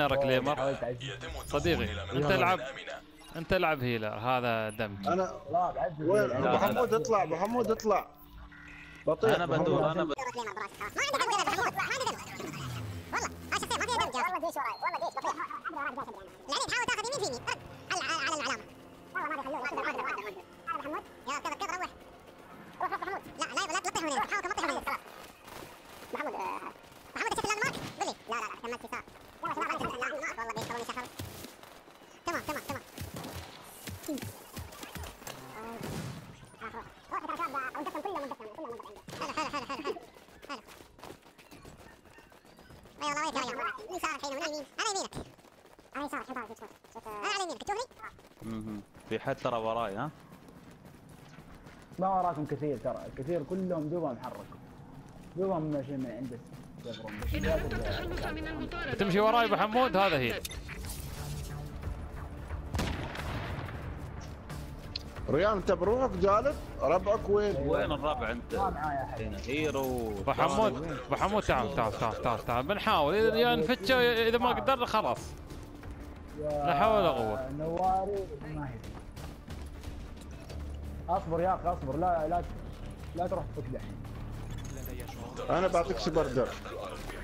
يتم الدخول صديقي أنت العب. أنت العب هيلر هذا دمج أنا لا وين ابو حمود. اطلع ابو حمود اطلع. بطيء أنا بدور أنا بدور. والله وراي بطيء تاخذ يمين على على العلامه والله ما محمود يا كذا كذا روح روح روح محمود لا لا لا تطيح من هنا حاول ما تطيح من هنا خلاص محمود محمود شفت ال landmark قول لي لا لا لا كملت يسار يلا شباب والله بيخلوني شخص تمام تمام تمام روح يا شباب ودكم كلهم ودكم كلهم ودكم حلو حلو حلو حلو حلو اي والله وينك يا ريان يسار الحين وين يمين على يمينك على يسارك شوف شوف شوف أنا على يمينك تشوفني مهم. في حد ترى وراي ها؟ ما وراكم كثير ترى. الكثير كلهم دوبهم حركوا. دوبهم ماشيين من عند تمشي وراي أبو حمود هذا هي. ريان أنت بروحك جالب ربعك وين؟ وين الربع أنت؟ هنا. هيرو. أبو حمود أبو حمود تعال تعال تعال تعال تعال. بنحاول. إذا يا نفتشه إذا ما قدرنا خلاص. لا حول ولا قوة. نواري. ما هي. اصبر يا أخي اصبر. لا لا لا تروح تفك دحين. أنا بعطيك سوبر در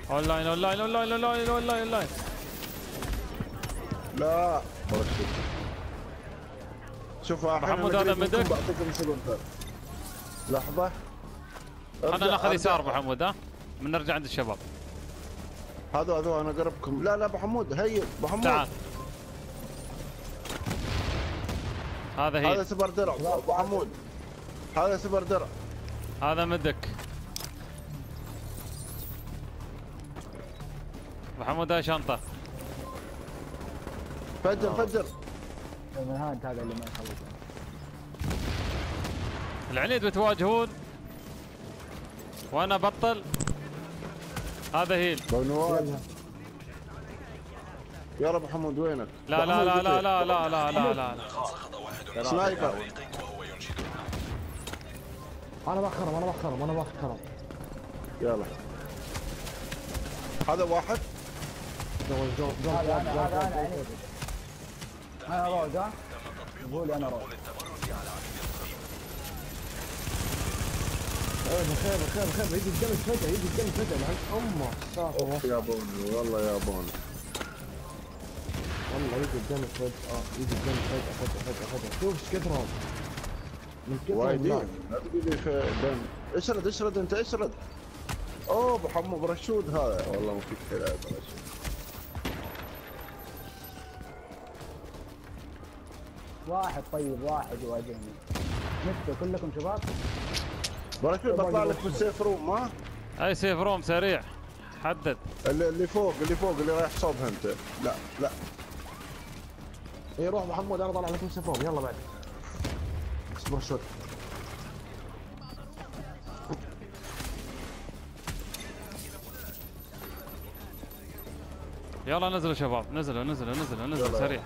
اون لاين اون لاين اون لاين اون لاين اون لاين اون لاين لا شوف قريب منكم مدك؟ بعطيكم سوبر خلنا أرجع- ناخذ. يسار أبو حمود ها؟ بنرجع عند الشباب. هذا هذا أنا قربكم. لا لا أبو حمود هيا أبو حمود. تعال. هذا هذا هي سوبر درع. أبو حمود هذا سوبر درع. هذا مدك. أبو حمود هاي شنطة. فجر فجر. من هاد هذا اللي ما يخلص العنيد بتواجهون. وأنا بطل هذا هيل. بنوال يا ابو حمود وينك؟ لا لا لا لا لا لا لا لا لا سقط واحد sniper. أنا بخرم أنا بخرم أنا بخرم يلا. هذا واحد. جو جو جو هذا أنا هذا أنا عنيد أنا rogue ها قول أنا rogue خير خير خير خير. يجي ال damage فجأة يجي ال damage فجأة. لعند امه استغفر الله يا بوني والله يا بوني. والله يجي الدمج فجأة يجي الدمج فجأة فجأة فجأة فجأة. شوف إيش كثرهم من كثرهم وايدين لا. لا تقول لي في دم. اشرد اشرد أنت اشرد. أوه أبو حمود برشود هذا. والله ما فيك كلام برشود. واحد طيب واحد يواجهني. متى كلكم شباب. برشود بطلع لك بالسيف روم ما أي سيف روم سريع. حدد. اللي, اللي فوق اللي فوق اللي رايح صوبها أنت. لا لا. اي روح محمود أنا طالع لكم سفروم يلا بعد. اصبر شوي. يلا نزلوا شباب نزلوا نزلوا نزلوا نزلوا. سريع.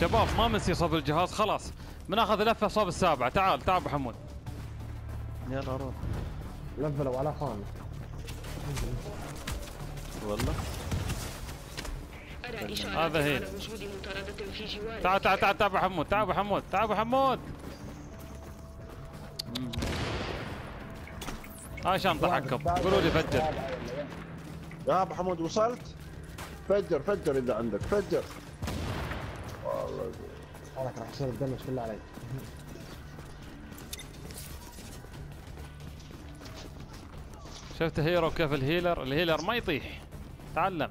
شباب ما منسي صوب الجهاز خلاص. بناخذ لفة صوب السابعه تعال تعال أبو حمود. يلا روح. لفلوا على خان. والله. هذا هي. تعال تعال تعال تعال أبو حمود تعال أبو حمود تعال أبو حمود. هاي شنطه حقكم. قولوا لي فجر. يا أبو حمود وصلت؟ فجر فجر إذا عندك فجر. والله هذاك راح يصير ال damage كله علي شفت هيرو كيف ال healer؟ ال healer ما يطيح. تعلم.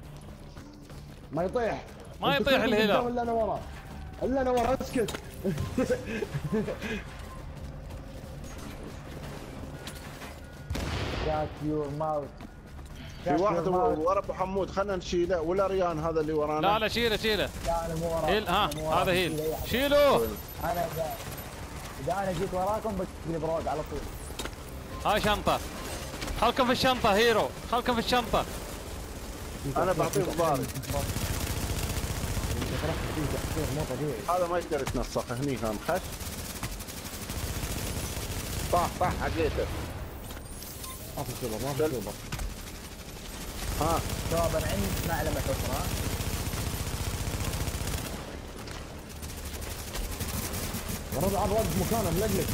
ما يطيح. ما يطيح ال healer. إلا أنا وراه إلا أنا وراه اسكت. shut your mouth في واحد ورا أبو حمود. خلينا نشيله. ولا ريان هذا اللي ورانا؟ لا لا شيله شيله. أنا مو وراكم heal ها. هذا هيل. شيلوه أنا إذا أنا جيت وراكم بقلب روج على طول. هاي شنطة. خلكم في الشنطة هيرو. خلكم في الشنطة. أنا بعطيك ضارب. هذا ما يقدر يتنسق هني كان خش. طاح طاح حقيته ما في سوبر ما في سوبر. ها. أنا عندي معلمة أخرى. يا ربع عاد وقف مكانه ملقلق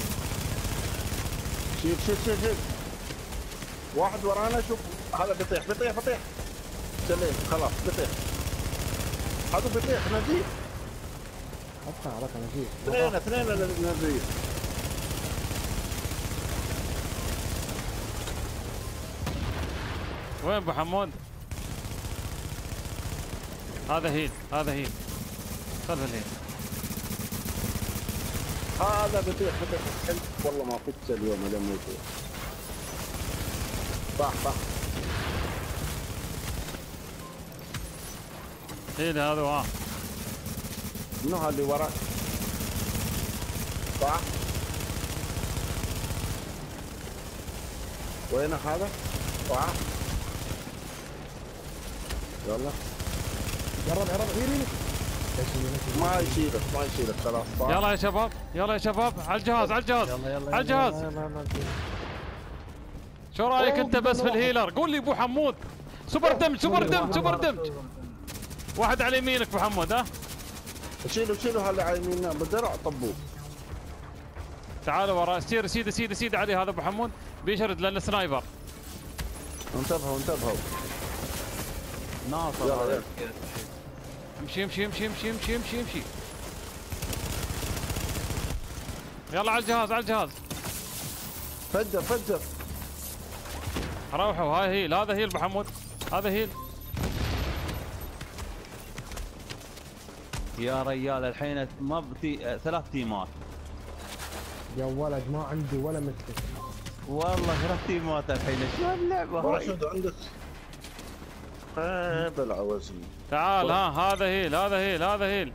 شيل شيل شيل شيل. واحد ورانا شوف. هذا بيطيح بيطيح بيطيح. سليم خلاص بيطيح هذا بيطيح نزيف. حتى نجيب اثنين اثنين نزيف. وين أبو حمود؟ هذا هيل هذا هيل. خذ الهيل. هذا بيطيح بيطيح حلو. والله ما فت اليوم يطيح. صح صح هيل هذا ها منو هذا اللي وراك صح. وين هذا؟ صح. يلا. ربع هيري ما يشيلك ما يشيلك خلاص. صح. يلا يا شباب يلا يا شباب. على الجهاز على الجهاز على الجهاز. شو رأيك أنت بس في ال healer؟ قول لي أبو حمود. super damage super damage super damage. واحد على يمينك أبو حمود ها؟ شيلوا شيلوا هلا على يميننا. بالدرع طبوه تعالوا ورا سير سيد سيد سيد علي هذا أبو حمود بيشرد لأنه sniper. انتبهوا انتبهوا. ناصر. امشي امشي امشي امشي امشي امشي امشي. يلا على الجهاز على الجهاز. فجر فجر. روحوا. هاي heal هذا heal أبو حمود هذا هيل يا ريال الحين ما بتي آه، ثلاث تيمات. يا ولد ما عندي ولا مسك والله ثلاث تيمات الحين. شو اللعبة؟ هاي ورشد عندك إيه بالعوزي تعال ها هذا هيل هذا هيل هذا هيل.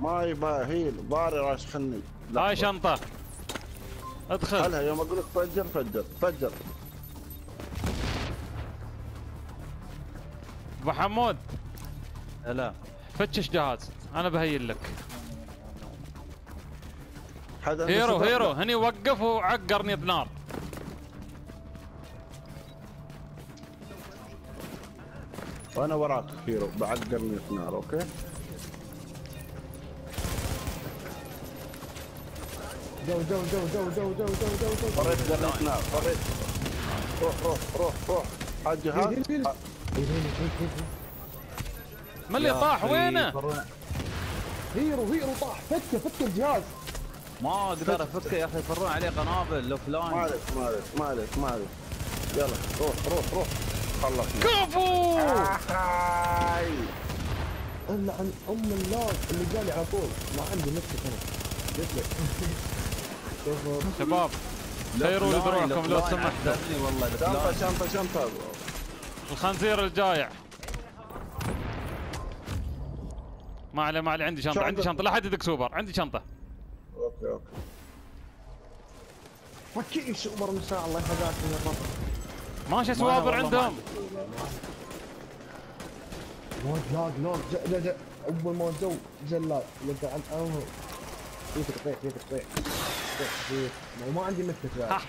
ما يبا هيل باري راس خني. هاي شنطة. ادخل. هلها يوم أقول لك فجر فجر فجر. أبو حمود. لا فتش جهاز. أنا بهيل لك. حد هيرو؟ هيرو. هني وقف وعقرني بنار. وأنا وراك هيرو. بعقرني في نار أوكي؟ جو جو جو جو جو جو جو جو جو فريت قرني نار فريت روح روح روح روح. حاج هيل. من اللي طاح؟ وينه؟ هيرو هيرو طاح. فكه فك الجهاز. ما أقدر أفكه يا أخي يفرون عليه قنابل اوف ما لاين عليك ما عليك ما عليك ما عليك يلا روح روح روح. خلصنا كفو! هاي إلا عن أم اللاز اللي جالي على طول. ما عندي مسك أنا قلت لك. شباب خيروا لي دروعكم لو سمحتوا. والله لاين. شنطة شنطة. الخنزير الجايع. ما عليه ما عليه. عندي شنطة عندي شنطة. لا حد يدق سوبر. عندي شنطة. أوكي أوكي. وكيل سوبر مساء الله يهداك من الرب ماشي سوابر عندهم. لوج لوج لوج لا لا أول ما جو جلاد يبدأ عن اوه يتقطيع طيح يتقطيع ما عندي مثل بعد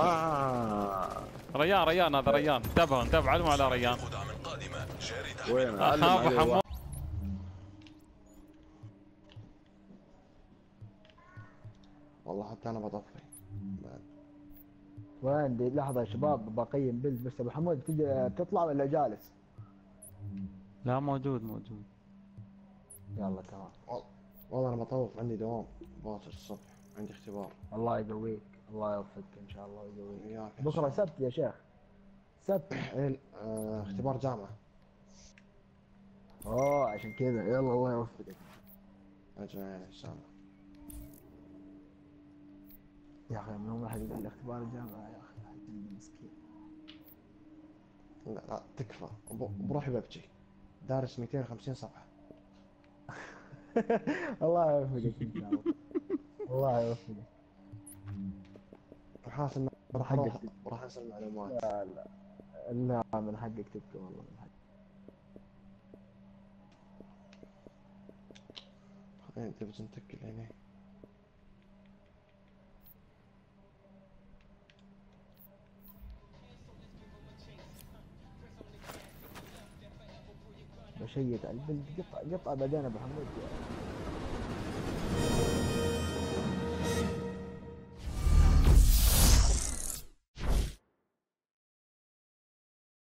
آه. ريان ريان هذا ريان. انتبهوا انتبهوا علموا على ريان. وين؟ علم ابو حمود والله حتى أنا بطفي. بعد. وين؟ دي لحظة يا شباب بقيم بيلد بس أبو حمود تجي تطلع ولا جالس؟ لا موجود موجود. يلا تمام. والله أنا بطوف عندي دوام. باصر الصبح عندي اختبار. الله يقويك. الله يوفقك إن شاء الله ويقويك. بكرة. سبت يا شيخ. سبت. آه، اختبار جامعة. أوه عشان كذا. يلا الله يوفقك. أجمعين إن شاء الله. يا أخي من يوم واحد يقول اختبار الجامعة؟ يا أخي مسكين. لا لا تكفى. بروحي ببكي دارس 250 صفحة. الله يوفقك إن شاء الله. الله يوفقك. وحاس اصل راح حقك راح اسال معلومات. لا لا. لا من حقك تبكي والله من حقك انت بتنتك العينين بشيت البلد قطع قطع بعدين ابو حمود